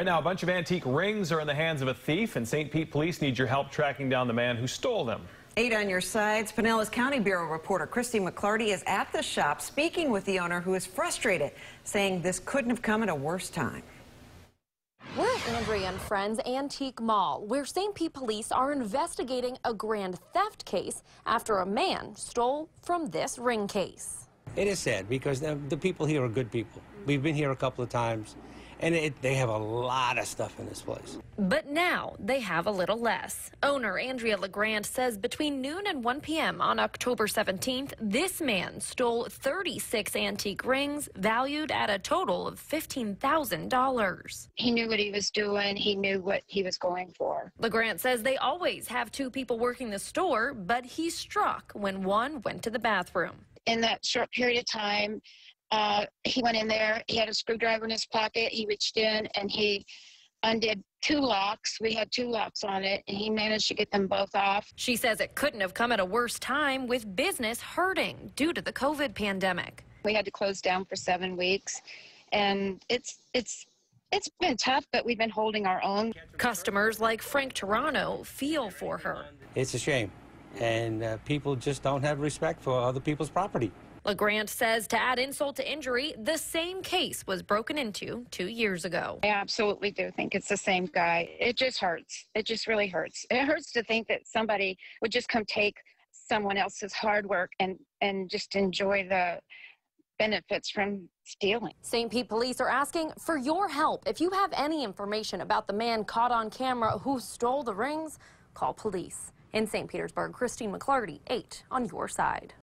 Right now, a bunch of antique rings are in the hands of a thief, and St. Pete police need your help tracking down the man who stole them. Eight on your sides. Pinellas County Bureau reporter Christy McClarty is at the shop speaking with the owner who is frustrated, saying this couldn't have come at a worse time. We're at Andrea and Friends Antique Mall, where St. Pete police are investigating a grand theft case after a man stole from this ring case. It is sad because the, the people here are good people. We've been here a couple of times and it, they have a lot of stuff in this place. But now they have a little less. Owner Andrea LeGrand says between noon and 1 p.m. on October 17th, this man stole 36 antique rings valued at a total of $15,000. He knew what he was doing. He knew what he was going for. LeGrand says they always have two people working the store, but he struck when one went to the bathroom. In that short period of time, uh, he went in there. He had a screwdriver in his pocket. He reached in and he undid two locks. We had two locks on it, and he managed to get them both off. She says it couldn't have come at a worse time with business hurting due to the COVID pandemic. We had to close down for seven weeks, and it's it's it's been tough, but we've been holding our own. Customers like Frank Toronto feel for her. It's a shame, and uh, people just don't have respect for other people's property. LeGrand says to add insult to injury, the same case was broken into two years ago. I absolutely do think it's the same guy. It just hurts. It just really hurts. It hurts to think that somebody would just come take someone else's hard work and, and just enjoy the benefits from stealing. St. Pete police are asking for your help. If you have any information about the man caught on camera who stole the rings, call police. In St. Petersburg, Christine McClarty, 8 on your side.